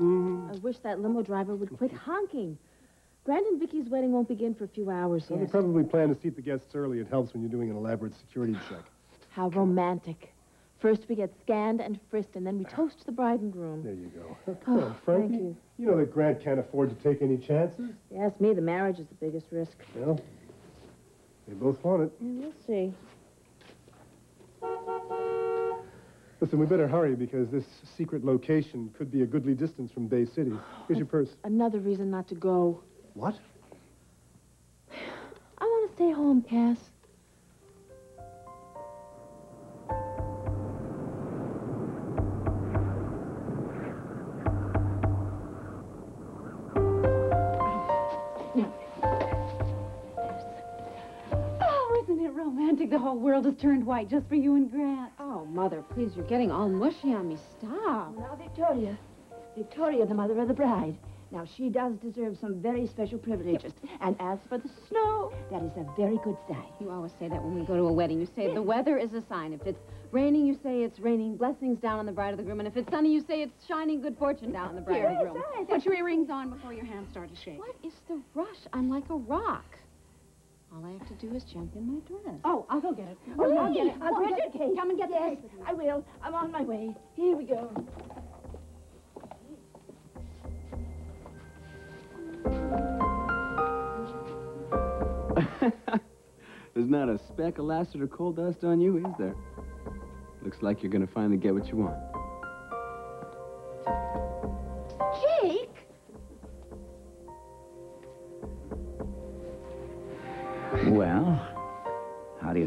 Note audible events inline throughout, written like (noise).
Mm-hmm. I wish that limo driver would quit honking. Brandon and Vicky's wedding won't begin for a few hours Well, yet. they probably plan to seat the guests early. It helps when you're doing an elaborate security check. How romantic. First we get scanned and frisked, and then we toast the bride and groom. There you go. (laughs) Come on, Oh, Frankie. thank you. You know that Grant can't afford to take any chances. Ask me, the marriage is the biggest risk. Well, they both want it. We'll see. Listen, we better hurry because this secret location could be a goodly distance from Bay City. Here's your purse. Another reason not to go. What? I want to stay home, Cass. Romantic? The whole world has turned white just for you and Grant. Oh, Mother, please, you're getting all mushy on me. Stop. Now, Victoria. Victoria, the mother of the bride. Now, she does deserve some very special privileges. And as for the snow, that is a very good sign. You always say that when we go to a wedding. You say the weather is a sign. If it's raining, you say it's raining blessings down on the bride of the groom. And if it's sunny, you say it's shining good fortune down on the bride of the groom. Put your earrings on before your hands start to shake. What is the rush? I'm like a rock. All I have to do is jump in my dress. Oh, I'll go get it. Oh, I'll get it. I'll oh, Bridget, get the cake. come and get yes, the cake. I will. I'm on my way. Here we go. (laughs) There's not a speck of Lassiter coal dust on you, is there? Looks like you're gonna finally get what you want.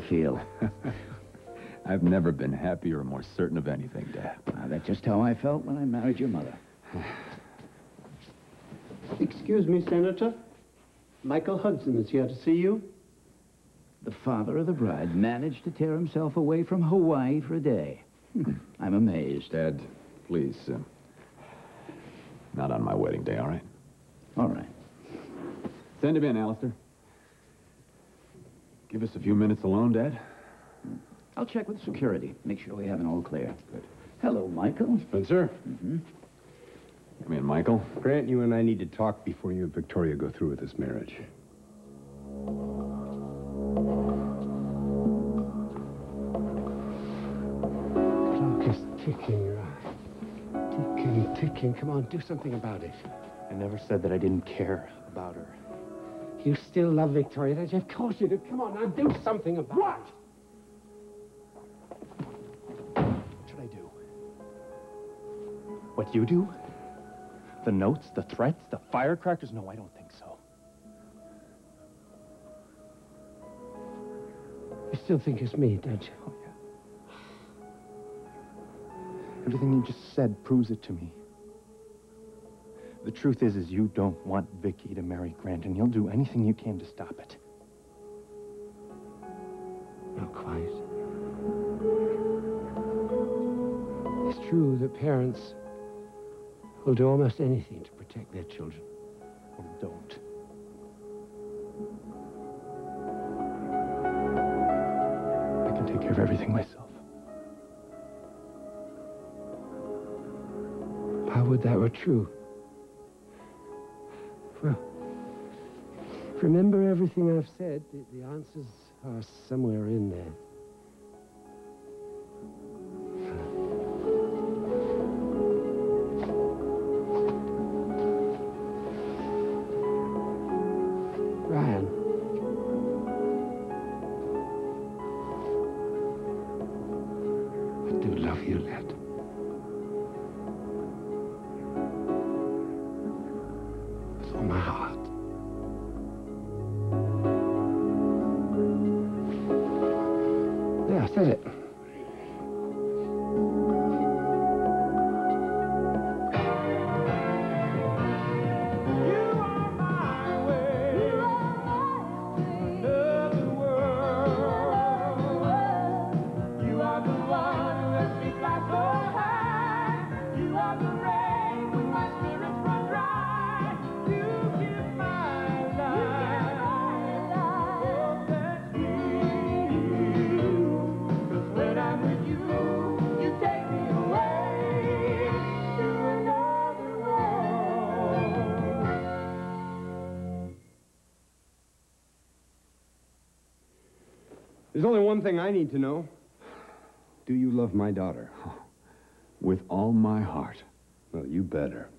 You feel? (laughs) I've never been happier or more certain of anything, Dad. Uh, that's just how I felt when I married your mother. Excuse me, Senator. Michael Hudson is here to see you. The father of the bride managed to tear himself away from Hawaii for a day. I'm amazed. Dad, please, uh, not on my wedding day, all right? All right. Send him in, Alistair. Give us a few minutes alone, Dad. I'll check with security. Make sure we have an all clear. Good. Hello, Michael. Spencer? Mm-hmm. Come in, Michael. Grant, you and I need to talk before you and Victoria go through with this marriage. Clock is ticking, right? Ticking, ticking. Come on, do something about it. I never said that I didn't care about her. You still love Victoria, don't you? Of course you do. Come on, now do something about What? it. What should I do? What you do? The notes, the threats, the firecrackers? No, I don't think so. You still think it's me, don't you? Oh, yeah. Everything you just said proves it to me. The truth is, is you don't want Vicky to marry Grant, and you'll do anything you can to stop it. Not quite. It's true that parents will do almost anything to protect their children. Or don't. I can take care of everything myself. How would that were true? Remember everything I've said. The, the answers are somewhere in there. One thing I need to know. Do you love my daughter? (laughs) With all my heart. Well, you better.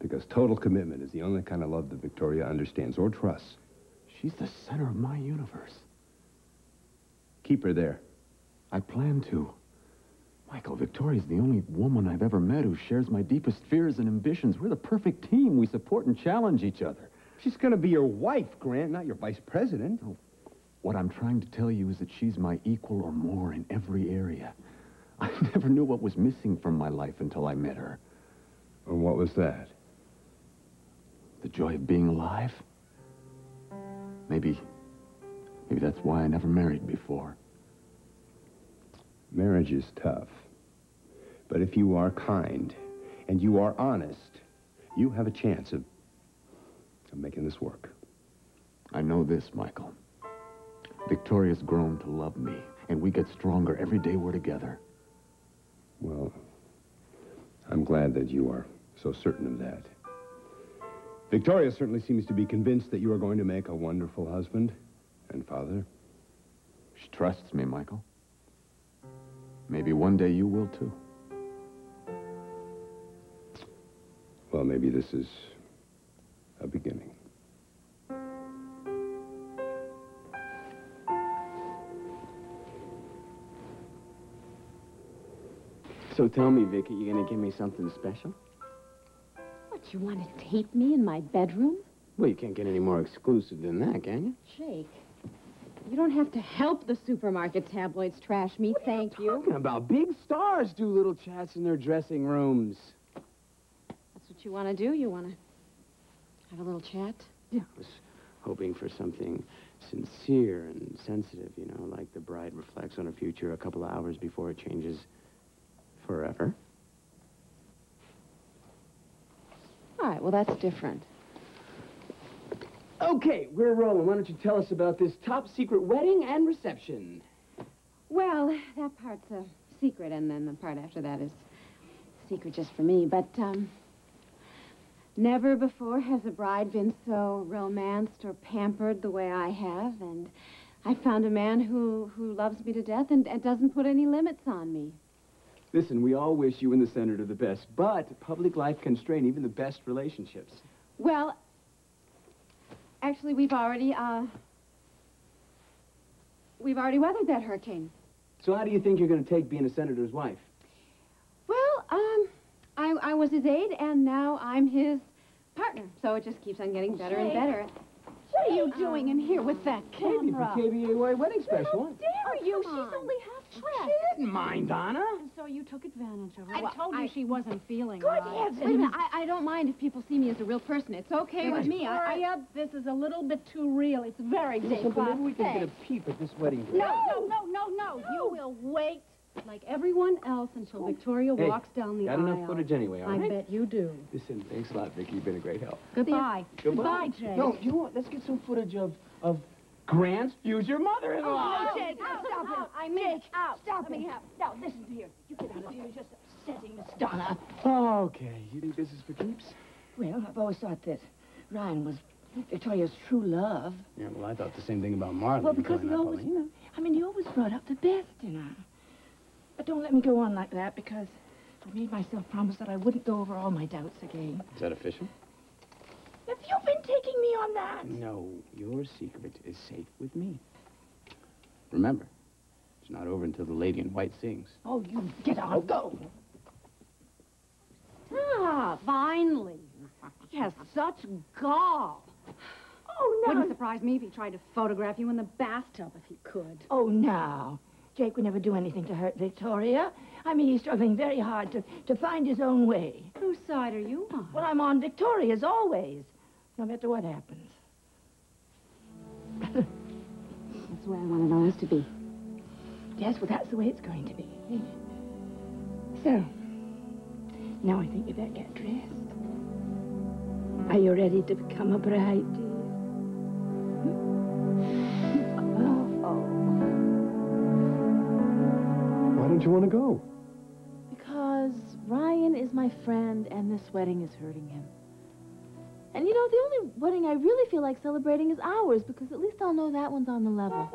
Because total commitment is the only kind of love that Victoria understands or trusts. She's the center of my universe. Keep her there. I plan to. Michael, Victoria's the only woman I've ever met who shares my deepest fears and ambitions. We're the perfect team. We support and challenge each other. She's going to be your wife, Grant, not your vice president. Oh, what I'm trying to tell you is that she's my equal or more in every area. (laughs) I never knew what was missing from my life until I met her. And what was that? The joy of being alive. Maybe, maybe that's why I never married before. Marriage is tough. But if you are kind and you are honest, you have a chance of, of making this work. I know this, Michael. Victoria's grown to love me, and we get stronger every day we're together. Well, I'm glad that you are so certain of that. Victoria certainly seems to be convinced that you are going to make a wonderful husband and father. She trusts me, Michael. Maybe one day you will, too. Well, maybe this is a beginning. So tell me, Vicky, you gonna give me something special? What, you want to tape me in my bedroom? Well, you can't get any more exclusive than that, can you? Jake, you don't have to help the supermarket tabloids trash me, thank you. Talking about big stars do little chats in their dressing rooms. That's what you want to do? You want to have a little chat? Yeah. I was hoping for something sincere and sensitive, you know, like the bride reflects on her future a couple of hours before it changes forever. All right, well, that's different. Okay, we're rolling. Why don't you tell us about this top secret wedding and reception? Well, that part's a secret, and then the part after that is secret just for me. But, um, never before has a bride been so romanced or pampered the way I have, and I found a man who, who loves me to death and, and doesn't put any limits on me. Listen, we all wish you and the senator the best, but public life can strain even the best relationships. Well, actually, we've already, uh, we've already weathered that hurricane. So how do you think you're going to take being a senator's wife? Well, um, I, I was his aide, and now I'm his partner. So it just keeps on getting better and better. What are you doing in here with that Katie camera? for KBAY wedding special. How dare you? come She's only half dressed. She dressed. didn't mind, Donna. And so you took advantage of her. I- I told you I- she wasn't feeling Good right. heavens. Wait a minute, I, I don't mind if people see me as a real person. It's okay with me. I, I, Victoria, this is a little bit too real. It's very Listen, but maybe we can dépassé. get a peep at this wedding dress. No, no, no, no, no. You will wait like everyone else until Victoria Hey, walks down the got aisle. enough footage anyway, all I right? bet you do. Listen, thanks a lot, Vicky. You've been a great help. Goodbye. Goodbye. Jake. No, you know what? Let's get some footage of of Grant's future mother-in-law. Oh, oh Jake, Out, stop out, it. I mean, Jake, stop Let me have. Now, listen here. You get out of here. You're just upsetting Miss Donna. Uh, okay, you think this is for keeps? Well, I've always thought that Ryan was Victoria's true love. Yeah, well, I thought the same thing about Marley. Well, because he until I met always, I mean, he always brought up the best in her. But don't let me go on like that because I made myself promise that I wouldn't go over all my doubts again. Is that official? Have you been taking me on that? No, your secret is safe with me. Remember, it's not over until the lady in white sings. Oh, you get on. Go. Ah, finally. (laughs) He has such gall. Oh, no. Wouldn't surprise me if he tried to photograph you in the bathtub if he could. Oh, now. Jake would never do anything to hurt Victoria. I mean, he's struggling very hard to, to find his own way. Whose side are you on? Well, I'm on Victoria's always, no matter what happens. that's the way I want it always to be. Yes, well, that's the way it's going to be. So, now I think you better get dressed. Are you ready to become a bride, dear? Why don't you want to go? Because Ryan is my friend, and this wedding is hurting him. And you know, the only wedding I really feel like celebrating is ours because at least I'll know that one's on the level.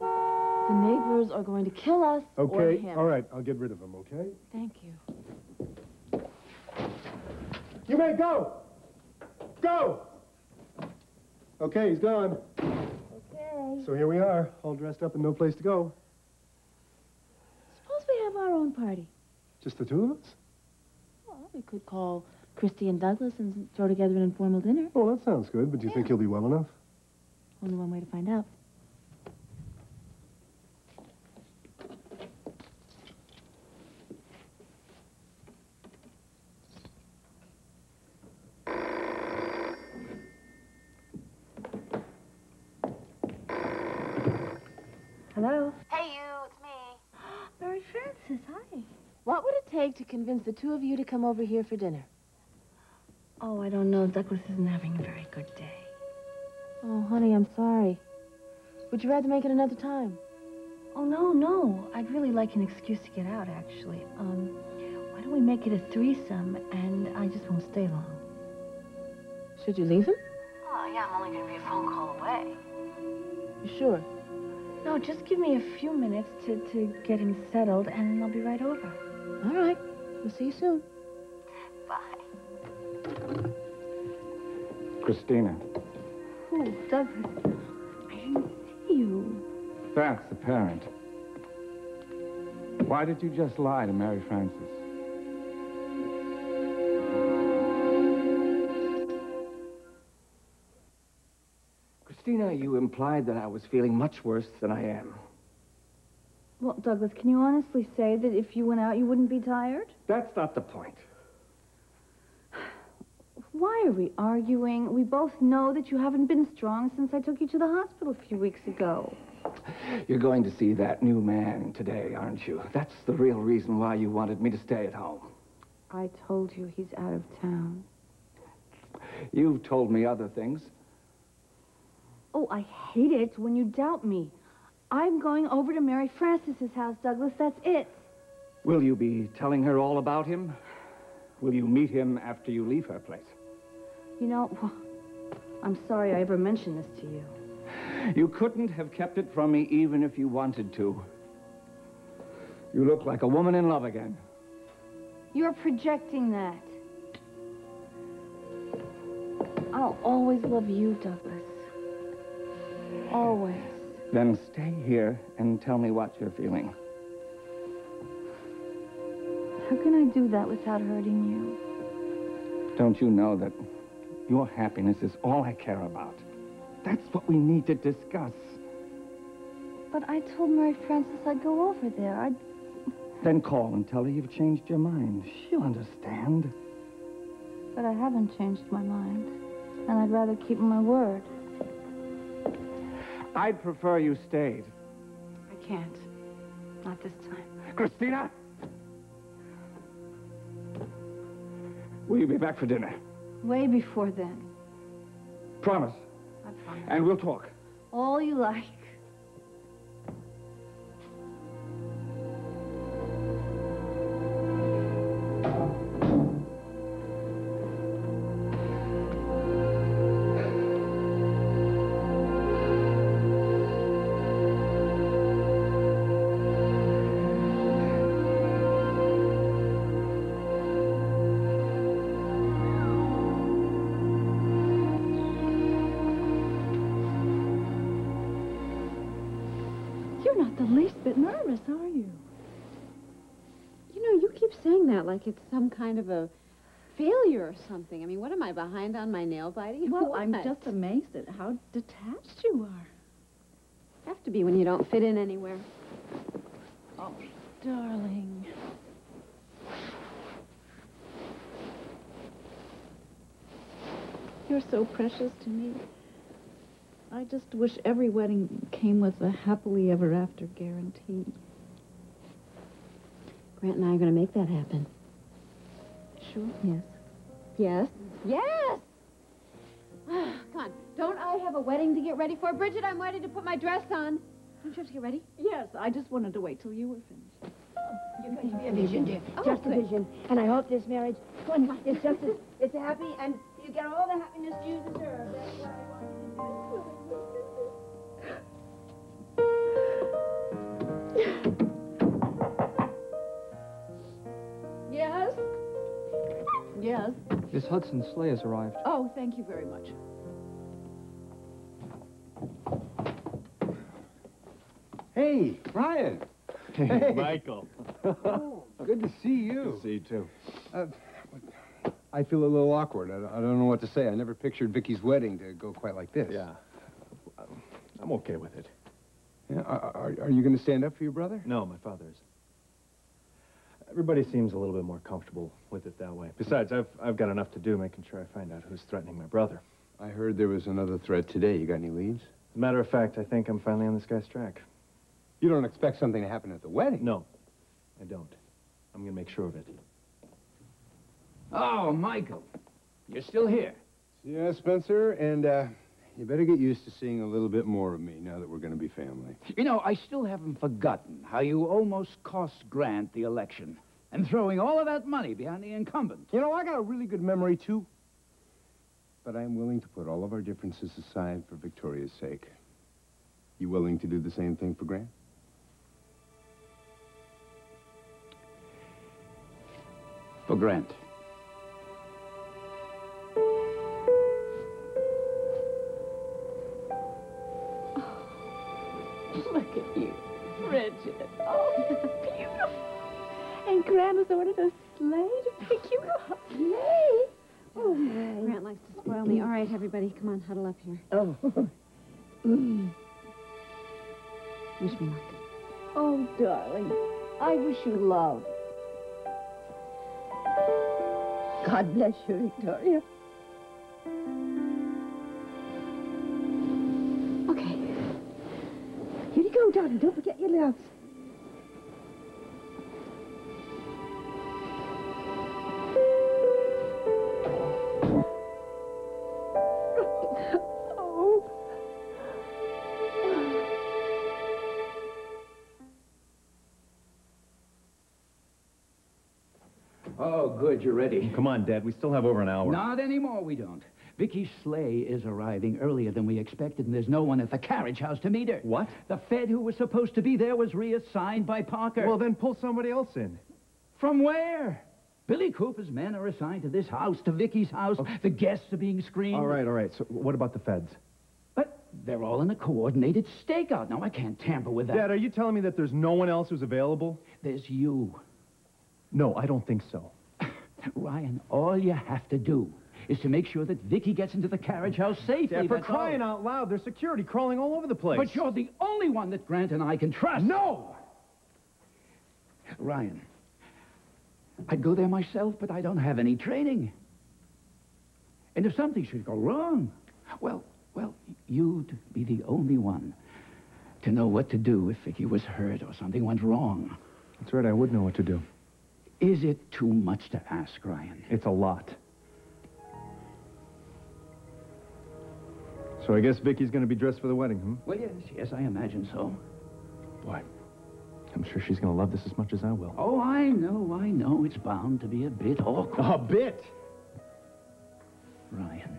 The neighbors are going to kill us or Okay, him. all right, I'll get rid of him, okay? Thank you. You may go! Go! Okay, he's gone. Okay. So here we are, all dressed up and no place to go. Suppose we have our own party. Just the two of us? Well, we could call Christy and Douglas and throw together an informal dinner. Oh, that sounds good, but do you think he'll be well enough? Only one way to find out. Hello? Hey, you, it's me. Mary Frances, hi. What would it take to convince the two of you to come over here for dinner? Oh, I don't know. Douglas isn't having a very good day. Oh, honey, I'm sorry. Would you rather make it another time? Oh, no, no. I'd really like an excuse to get out, actually. Um, why don't we make it a threesome, and I just won't stay long. Should you leave him? Oh, yeah, I'm only going to be a phone call away. You sure? No, just give me a few minutes to, to get him settled, and I'll be right over. All right. We'll see you soon. Bye. Christina, Who? Douglas? I didn't see you. that's the parent. Why did you just lie to Mary Frances? Christina, you implied that I was feeling much worse than I am. Well, Douglas, can you honestly say that if you went out, you wouldn't be tired? That's not the point. (sighs) Why are we arguing? We both know that you haven't been strong since I took you to the hospital a few weeks ago. (sighs) You're going to see that new man today, aren't you? That's the real reason why you wanted me to stay at home. I told you he's out of town. You've told me other things. Oh, I hate it when you doubt me. I'm going over to Mary Frances's house, Douglas. That's it. Will you be telling her all about him? Will you meet him after you leave her place? You know, I'm sorry I ever mentioned this to you. You couldn't have kept it from me even if you wanted to. You look like a woman in love again. You're projecting that. I'll always love you, Douglas. Always. Then stay here and tell me what you're feeling. How can I do that without hurting you? Don't you know that your happiness is all I care about? That's what we need to discuss. But I told Mary Frances I'd go over there. I'd... Then call and tell her you've changed your mind. She'll understand. But I haven't changed my mind. And I'd rather keep my word. I'd prefer you stayed. I can't. Not this time. Christina! Will you be back for dinner? Way before then. Promise. I promise. And we'll talk. All you like. Like it's some kind of a failure or something. I mean, what am I behind on my nail biting? (laughs) Well, I'm just amazed at how detached you are. have to be when you don't fit in anywhere. Oh, darling. You're so precious to me. I just wish every wedding came with a happily ever after guarantee. Grant and I are going to make that happen. Sure? Yes. Yes? Yes! (sighs) Come on. Don't I have a wedding to get ready for? Bridget, I'm ready to put my dress on. Don't you have to get ready? Yes, I just wanted to wait till you were finished. Oh, you're going to be a vision, dear. Oh, just a vision. And I hope this marriage one is just as it's happy and you get all the happiness you deserve. That's what I want you to do. Yes? (laughs) Yes. Miss Hudson's sleigh has arrived. Oh, thank you very much. Hey, Ryan. Hey, Michael. Oh, (laughs) good to see you. Good to see you, too. Uh, I feel a little awkward. I, I don't know what to say. I never pictured Vicky's wedding to go quite like this. Yeah. I'm okay with it. Yeah, are, are, are you going to stand up for your brother? No, my father's. Everybody seems a little bit more comfortable with it that way. Besides, I've, I've got enough to do making sure I find out who's threatening my brother. I heard there was another threat today. You got any leads? As a matter of fact, I think I'm finally on this guy's track. You don't expect something to happen at the wedding? No, I don't. I'm going to make sure of it. Oh, Michael. You're still here. Yeah, Spencer, and uh, you better get used to seeing a little bit more of me now that we're going to be family. You know, I still haven't forgotten how you almost cost Grant the election and throwing all of that money behind the incumbent. You know, I got a really good memory, too. But I'm willing to put all of our differences aside for Victoria's sake. You willing to do the same thing for Grant? For Grant. Has ordered a sleigh to pick you up. Sleigh? Oh, my. Grant likes to spoil me. All right, everybody, come on, huddle up here. Oh. Mm. Wish me luck. Oh, darling. I wish you love. God bless you, Victoria. Okay. Here you go, darling. Don't forget your gloves. Oh, good, you're ready. Come on, Dad. We still have over an hour. Not anymore, we don't. Vicky's sleigh is arriving earlier than we expected, and there's no one at the carriage house to meet her. What? The Fed who was supposed to be there was reassigned by Parker. Well, then pull somebody else in. From where? Billy Cooper's men are assigned to this house, to Vicky's house. Oh. The guests are being screened. All right, all right. So what about the feds? But they're all in a coordinated stakeout. Now, I can't tamper with that. Dad, are you telling me that there's no one else who's available? There's you. No, I don't think so. (sighs) Ryan, all you have to do is to make sure that Vicky gets into the carriage house safely. Dad, for that's all. crying out loud, there's security crawling all over the place. But you're the only one that Grant and I can trust. No! Ryan, I'd go there myself, but I don't have any training. And if something should go wrong, well, well, you'd be the only one to know what to do if Vicky was hurt or something went wrong. That's right, I would know what to do. Is it too much to ask, Ryan? It's a lot. So I guess Vicky's gonna be dressed for the wedding, hmm? Well, yes, yes, I imagine so. Boy, I'm sure she's gonna love this as much as I will. Oh, I know, I know. It's bound to be a bit awkward. A bit? Ryan,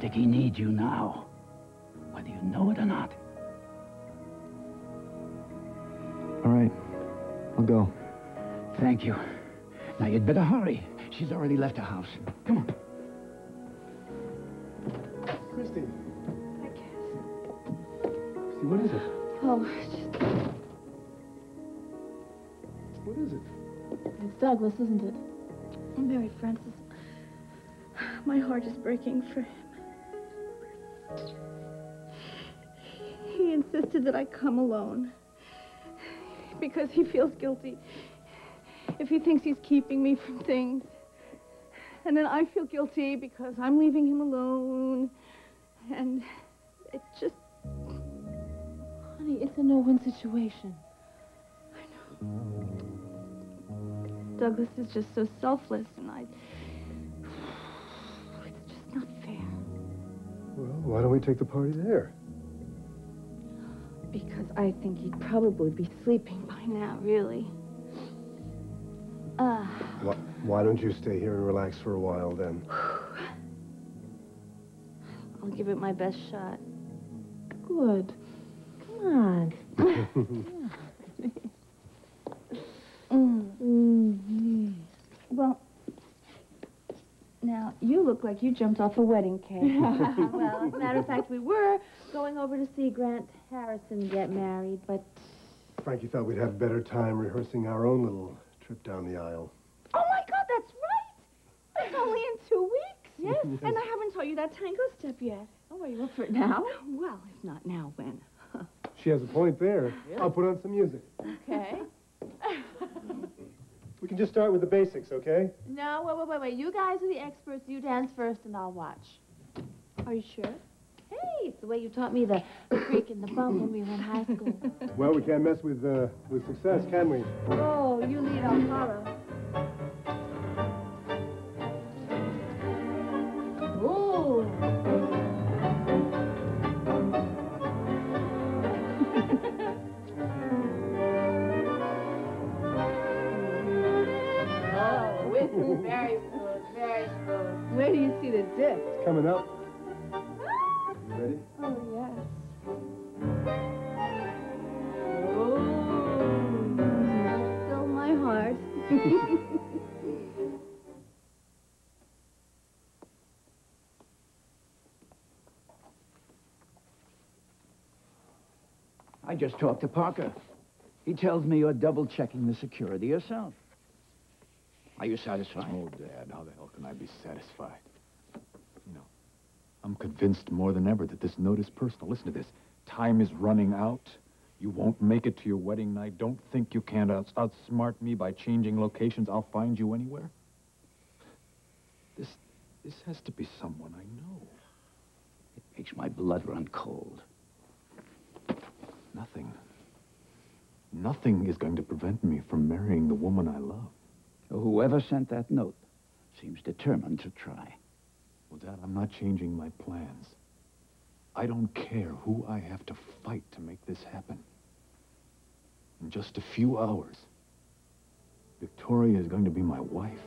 Vicky needs you now, whether you know it or not. All right, I'll go. Thank you. Now, you'd better hurry. She's already left the house. Come on. Christy. Christy, what is it? Oh, it's just... What is it? It's Douglas, isn't it? Oh, Mary Frances, my heart is breaking for him. He insisted that I come alone because he feels guilty if he thinks he's keeping me from things. And then I feel guilty because I'm leaving him alone. And it just, Honey, it's a no-win situation. I know. Douglas is just so selfless, and I. (sighs) It's just not fair. Well, why don't we take the party there? because I think he'd probably be sleeping by now, really. Uh, Why, why don't you stay here and relax for a while then? (sighs) I'll give it my best shot. Good. Come on. (laughs) Mm. Well, now, you look like you jumped off a wedding cake. (laughs) well, as a matter of fact, we were going over to see Grant Harrison get married, but Frankie thought we'd have a better time rehearsing our own little trip down the aisle. Oh, my God, that's right! It's only in two weeks. (laughs) Yes. And I haven't taught you that tango step yet. oh, are you up for it now? Well, if not now, when? (laughs) She has a point there. I'll put on some music. Okay. (laughs) We can just start with the basics, okay? No, wait, wait, wait, wait. You guys are the experts. You dance first, and I'll watch. Are you sure? Hey, it's the way you taught me the creak and the bump when we were in high school. Well, we can't mess with uh, with success, can we? Oh, you lead, our car (laughs) where do you I'll follow. coming oh, (laughs) I just talked to Parker. He tells me you're double checking the security yourself. Are you satisfied? Oh, Dad, how the hell can I be satisfied? You know, I'm convinced more than ever that this note is personal. Listen to this. Time is running out. You won't make it to your wedding night. Don't think you can't outs- outsmart me by changing locations. I'll find you anywhere. This, this has to be someone I know. It makes my blood run cold. Nothing. Nothing is going to prevent me from marrying the woman I love. Whoever sent that note seems determined to try. Well, Dad, I'm not changing my plans. I don't care who I have to fight to make this happen. In just a few hours, Victoria is going to be my wife.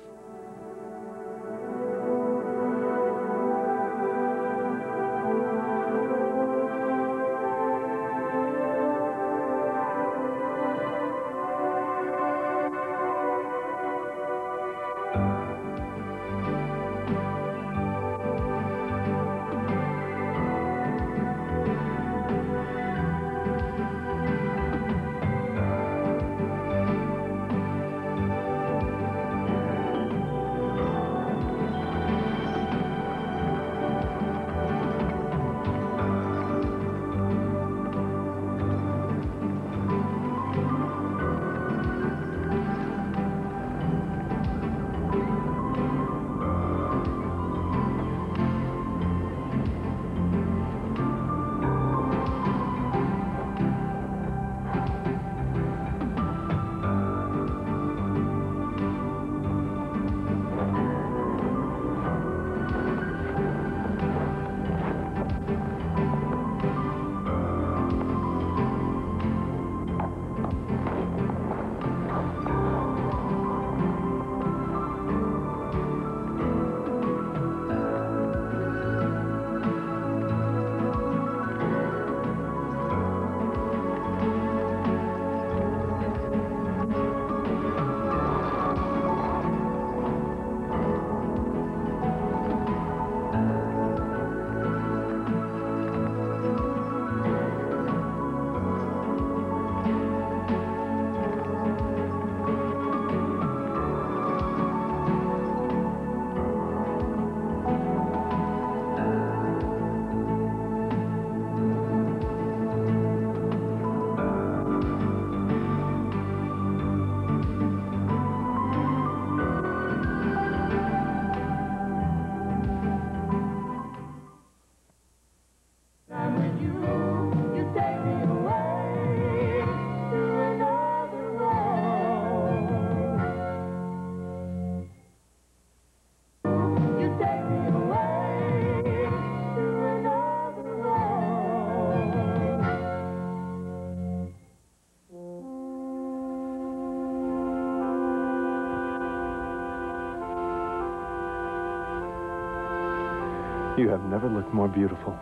Have never looked more beautiful.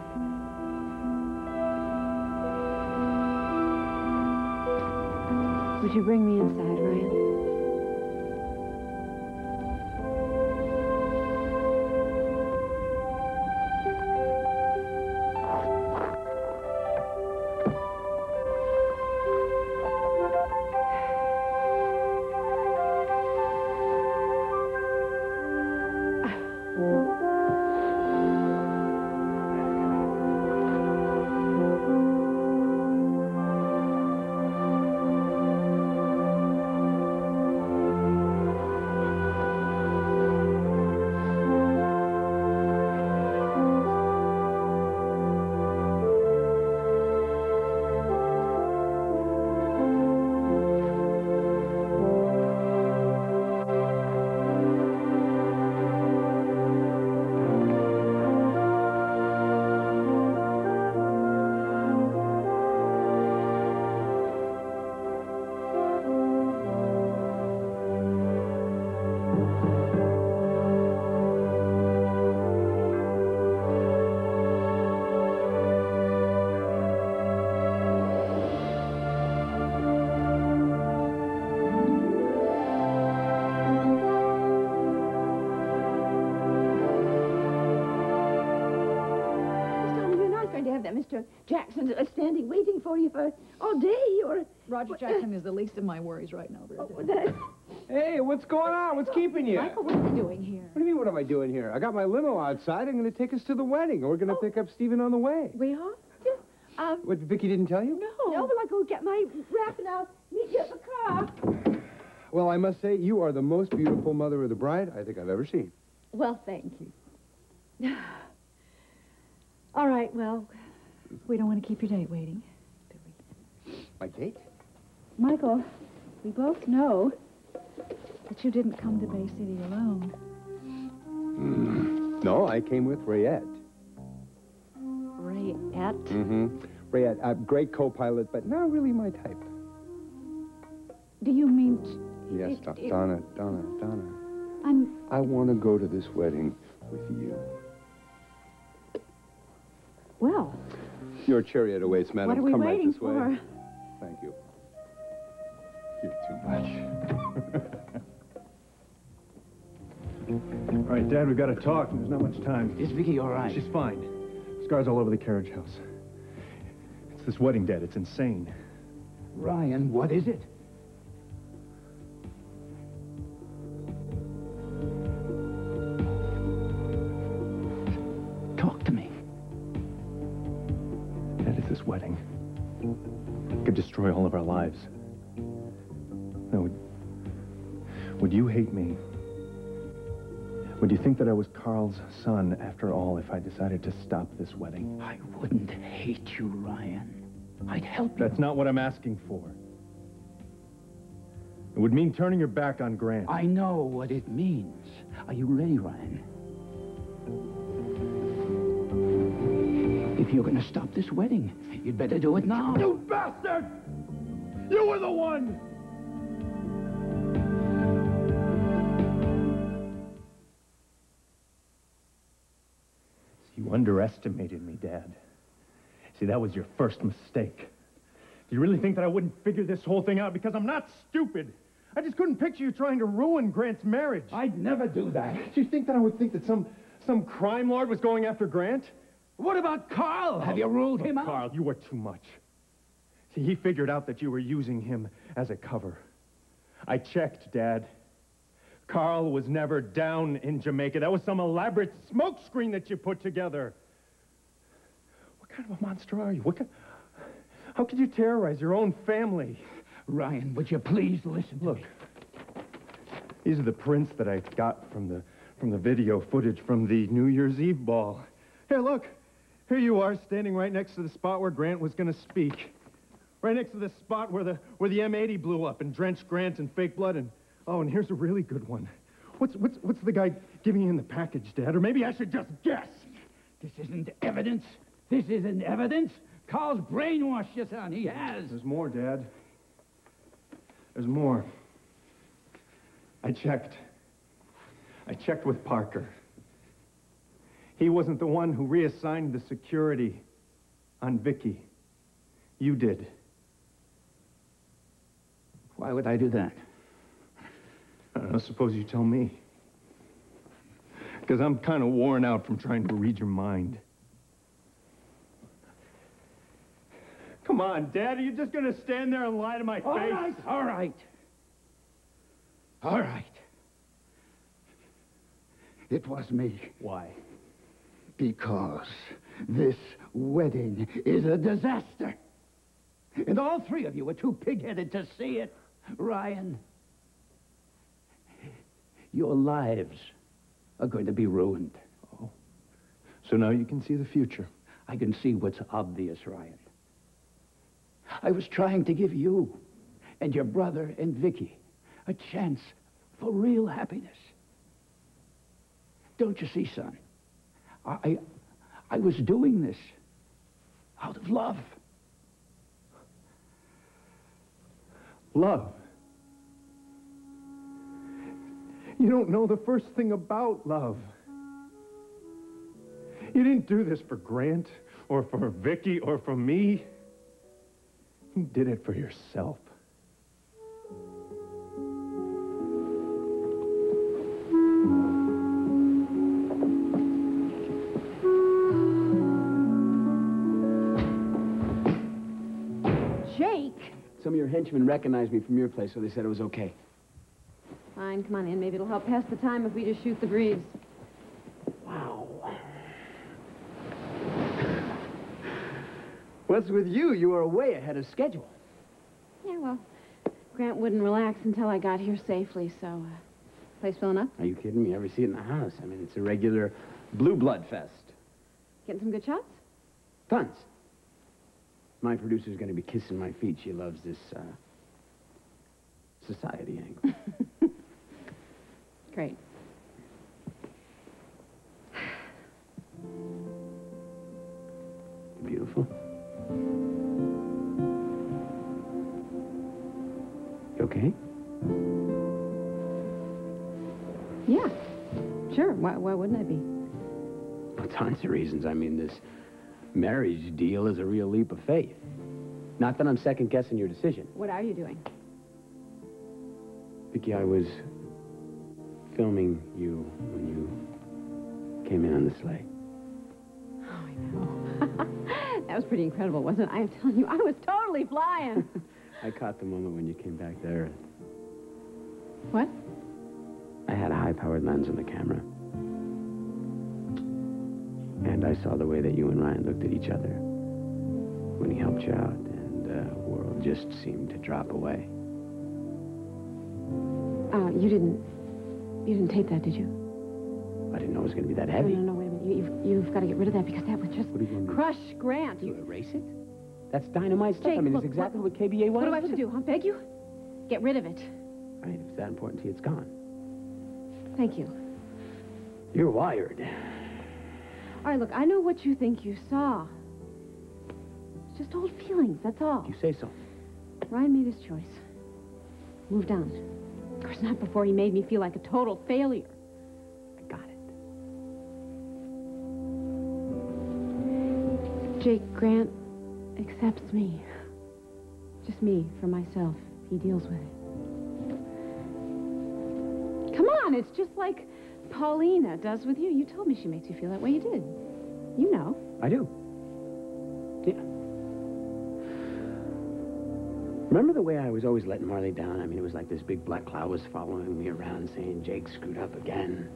Would you bring me inside, going to have that Mr. Jackson uh, standing waiting for you for all day, or... Roger Jackson is the least of my worries right now, Bernadette. That, Hey, what's going on? What's keeping you? Michael, what are you doing here? What do you mean, what am I doing here? I got my limo outside. I'm going to take us to the wedding. We're going to pick up Stephen on the way. we are? Yeah. Um, What, Vicky didn't tell you? no. No, well, I'll go get my wrap and I'll meet you at the car. Well, I must say, you are the most beautiful mother of the bride I think I've ever seen. Well, thank you. (sighs) all right, well, We don't want to keep your date waiting. My date? Michael, we both know that you didn't come to Bay City alone. No, I came with Rayette. Rayette? Mm-hmm. Rayette, a great co-pilot, but not really my type. Do you mean... Yes, it- it- Donna, Donna, Donna. I'm... I want to go to this wedding with you. Well, Your chariot awaits, madam. What are we Come waiting right this way. Thank you. You're too much. (laughs) All right, Dad, we've got to talk. and There's not much time. Is Vicky all right? She's fine. Scars all over the carriage house. It's this wedding, Dad. It's insane. Ryan, what is it? This wedding. It could destroy all of our lives. Now, would, would you hate me? Would you think that I was Carl's son after all if I decided to stop this wedding? I wouldn't hate you, Ryan. I'd help you. That's not what I'm asking for. It would mean turning your back on Grant. I know what it means. Are you ready, Ryan? If you're going to stop this wedding, you'd better do it now. You bastard! You were the one! You underestimated me, Dad. See, that was your first mistake. Do you really think that I wouldn't figure this whole thing out? Because I'm not stupid. I just couldn't picture you trying to ruin Grant's marriage. I'd never do that. Do you think that I would think that some some crime lord was going after Grant? What about Carl? Have you ruled him out? Carl, you were too much. See, he figured out that you were using him as a cover. I checked, Dad. Carl was never down in Jamaica. That was some elaborate smokescreen that you put together. What kind of a monster are you? What kind... How could you terrorize your own family? Ryan, would you please listen to Look, me? these are the prints that I got from the from the video footage from the New Year's Eve ball. Here, look. Here you are, standing right next to the spot where Grant was going to speak. Right next to the spot where the where the M80 blew up and drenched Grant in fake blood. And oh, and here's a really good one. What's what's what's the guy giving you in the package, Dad? Or maybe I should just guess. This isn't evidence. This isn't evidence. Carl's brainwashed you, son. He has. There's more, Dad. There's more. I checked. I checked with Parker. He wasn't the one who reassigned the security on Vicky. You did. Why would I do that? I don't know, suppose you tell me. Because I'm kind of worn out from trying to read your mind. Come on, Dad, are you just going to stand there and lie to my All face? right, all right. All right. It was me. Why? Because this wedding is a disaster. And all three of you were too pig-headed to see it. Ryan, your lives are going to be ruined. Oh. So now you can see the future. I can see what's obvious, Ryan. I was trying to give you and your brother and Vicky a chance for real happiness. Don't you see, son? I, I was doing this out of love. Love. You don't know the first thing about love. You didn't do this for Grant or for Vicky or for me. You did it for yourself. Of your henchmen recognized me from your place, so they said it was okay. Fine, come on in. Maybe it'll help pass the time if we just shoot the breeze. Wow. What's with you? You are way ahead of schedule. Yeah, well, Grant wouldn't relax until I got here safely, so, uh, place filling up? Are you kidding me? Ever see it in the house? I mean, it's a regular blue blood fest. Getting some good shots? Tons. My producer's going to be kissing my feet. She loves this, uh, society angle. (laughs) Great. Beautiful. You okay? Yeah, sure. Why, why wouldn't I be? For tons of reasons. I mean, this marriage deal is a real leap of faith. Not that I'm second guessing your decision. What are you doing? Vicky, I was filming you when you came in on the sleigh. Oh, I know. (laughs) that was pretty incredible, wasn't it? I am telling you, I was totally flying. (laughs) I caught the moment when you came back to Earth. what? I had a high-powered lens on the camera. And I saw the way that you and Ryan looked at each other when he helped you out, and the world just seemed to drop away. Uh, you didn't, you didn't tape that, did you? I didn't know it was going to be that heavy. no, no, wait a minute. You, you've, you've got to get rid of that because that would just What are you going to crush Grant. You You, erase it? That's dynamite stuff. Jake, I mean, look, it's exactly what, KBA wanted. what do I have to do, huh? Beg you? Get rid of it. I mean, if it's that important to you, it's gone. Thank you. You're wired. All right, look, I know what you think you saw. It's just old feelings, that's all. You say so. Ryan made his choice. Moved on. Of course, not before he made me feel like a total failure. I got it. Jake Grant accepts me. Just me, for myself. He deals with it. Come on, it's just like Paulina does with you. You told me she makes you feel that way. You did. You know. I do. Yeah. Remember the way I was always letting Marley down? I mean, it was like this big black cloud was following me around saying Jake screwed up again.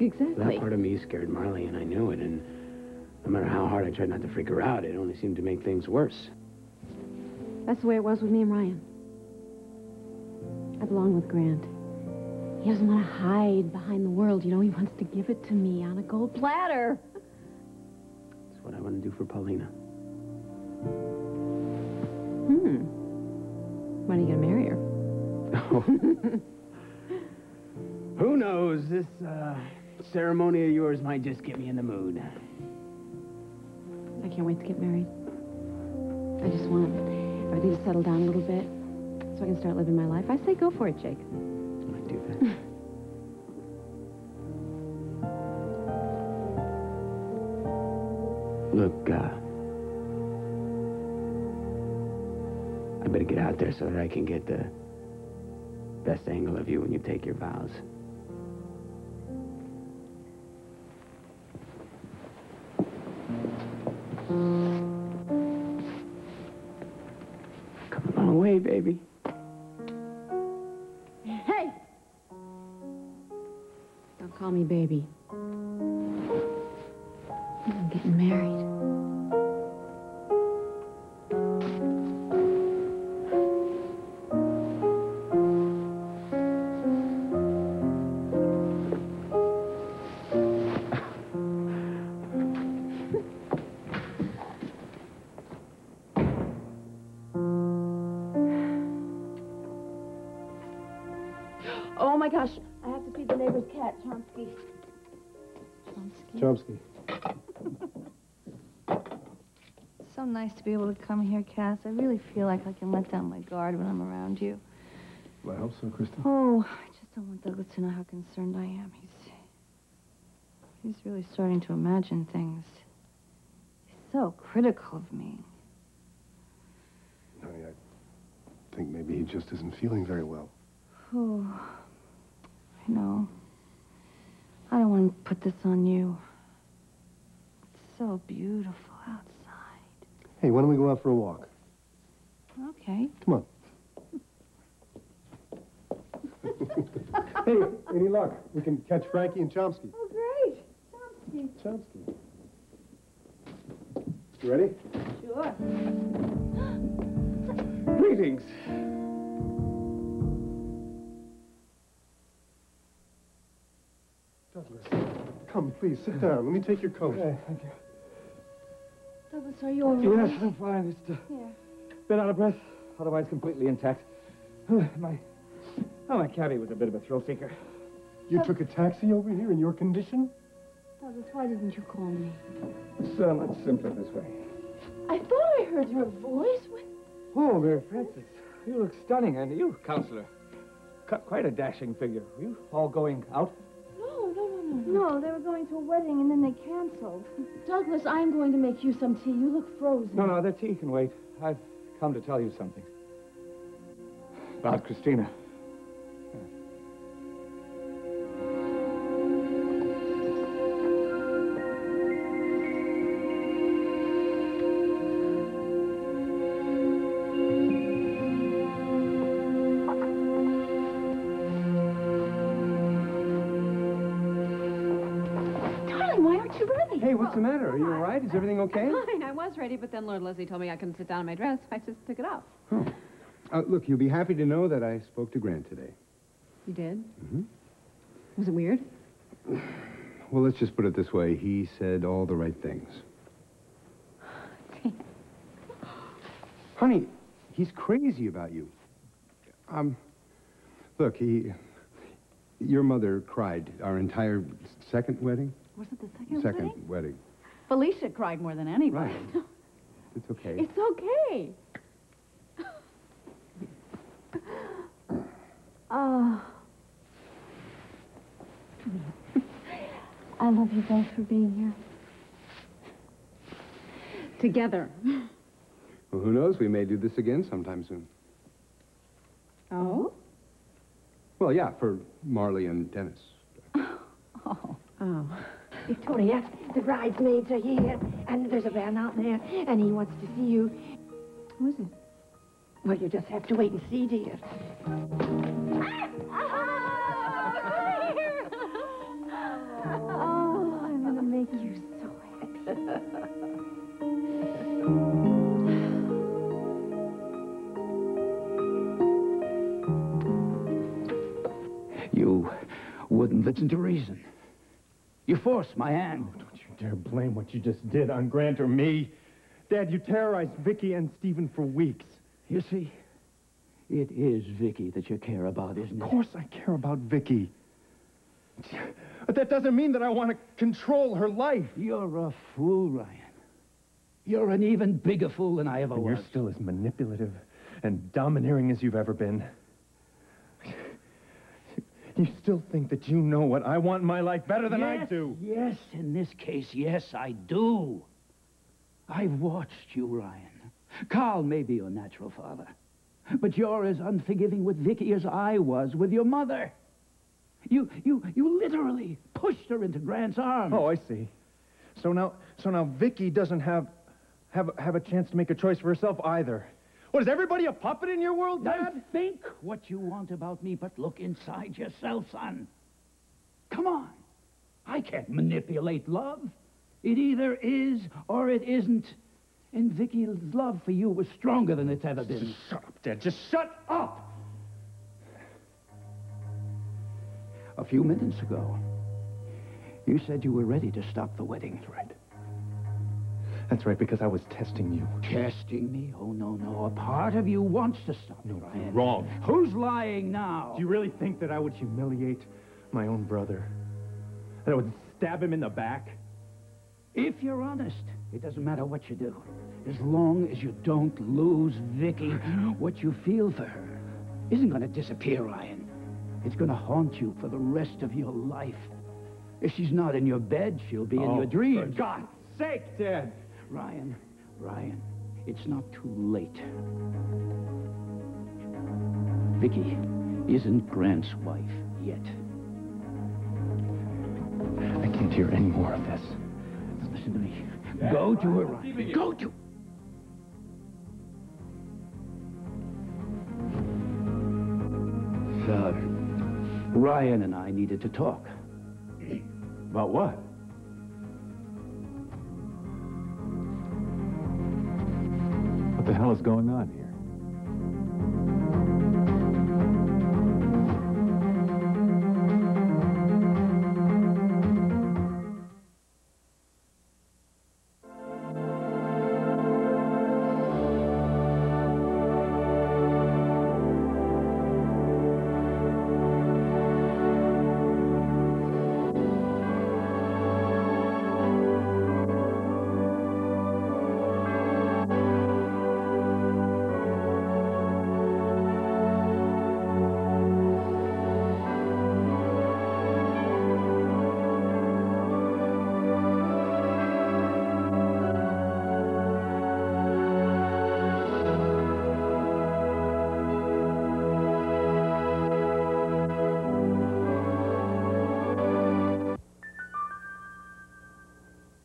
Exactly. That part of me scared Marley, and I knew it. And no matter how hard I tried not to freak her out, it only seemed to make things worse. That's the way it was with me and Ryan. I belong with Grant. He doesn't want to hide behind the world, you know. He wants to give it to me on a gold platter. That's what I want to do for Paulina. Hmm. When are you going to marry her? (laughs) Who knows? This uh, ceremony of yours might just get me in the mood. I can't wait to get married. I just want everything to settle down a little bit so I can start living my life. I say go for it, Jake. (laughs) Look, uh, I better get out there so that I can get the best angle of you when you take your vows. To be able to come here, Cass. I really feel like I can let down my guard when I'm around you. Well, I hope so, Kristen. Oh, I just don't want Douglas to know how concerned I am. He's he's really starting to imagine things. He's so critical of me. Honey, I think maybe he just isn't feeling very well. Oh, I know. I don't want to put this on you. It's so beautiful. Hey, why don't we go out for a walk? Okay. Come on. (laughs) hey, any luck? We can catch Frankie and Chomsky. Oh, great. Chomsky. Chomsky. You ready? Sure. (gasps) Greetings. Douglas, come, please, sit down. Let me take your coat. Okay, thank you. Douglas, are you all right? Yes, I'm fine. It's uh, Here. been out of breath, otherwise completely intact. (sighs) my, oh, my cabbie was a bit of a thrill seeker. You took a taxi over here in your condition? Douglas, why didn't you call me? Uh, much simpler this way. I thought I heard your voice. What- Oh, Mary Frances, you look stunning, and you, counselor, quite a dashing figure. Were you all going out? No, they were going to a wedding and then they canceled. (laughs) Douglas, I'm going to make you some tea. You look frozen. No, no, the tea can wait. I've come to tell you something. About Christina. Is everything okay? Fine, I was ready, but then Lord Leslie told me I couldn't sit down in my dress. I just took it off. Uh, look, you'll be happy to know that I spoke to Grant today. You did? Mhm. Was it weird? (sighs) Well, let's just put it this way. He said all the right things. (gasps) Honey, he's crazy about you. Um, look, he... Your mother cried our entire second wedding? Was it the second, Second wedding? wedding. Felicia cried more than anybody. It's okay. It's okay. Oh. I love you both for being here. Together. Well, who knows? We may do this again sometime soon. Oh? Well, yeah, for Marley and Dennis. Oh. Oh. Victoria, the bridesmaids are here, and there's a man out there, and he wants to see you. Who is it? Well, you just have to wait and see, dear. Oh, I'm going to make you so happy. You wouldn't listen to reason. You forced my hand. Oh, don't you dare blame what you just did on Grant or me. Dad, you terrorized Vicky and Stephen for weeks. You see, it is Vicky that you care about, isn't it? Of course I care about Vicky. But that doesn't mean that I want to control her life. You're a fool, Ryan. You're an even bigger fool than I ever And was. you're still as manipulative and domineering as you've ever been. You still think that you know what I want in my life better than I yes, do. Yes, in this case, yes, I do. I've watched you, Ryan. Carl may be your natural father, but you're as unforgiving with Vicky as I was with your mother. You, you, you literally pushed her into Grant's arms. Oh, I see. So now, so now Vicky doesn't have, have, have a chance to make a choice for herself either. What, is everybody a puppet in your world, Dad? Now think what you want about me, but look inside yourself, son. Come on. I can't manipulate love. It either is or it isn't. And Vicky's love for you was stronger than it's ever been. Just shut up, Dad. Just shut up! A few minutes ago, you said you were ready to stop the wedding. That's right. That's right, because I was testing you. Testing me? Oh, no, no. A part of you wants to stop me, Ryan. Wrong. Who's lying now? Do you really think that I would humiliate my own brother? That I would stab him in the back? If you're honest, it doesn't matter what you do. As long as you don't lose Vicky, what you feel for her isn't going to disappear, Ryan. It's going to haunt you for the rest of your life. If she's not in your bed, she'll be in Oh, your dreams. For God's sake, Dad! Ryan, Ryan, it's not too late. Vicky isn't Grant's wife yet. I can't hear any more of this. Listen to me. Go to her, Ryan. Go to Father, Ryan and I needed to talk. About what? What the hell is going on here?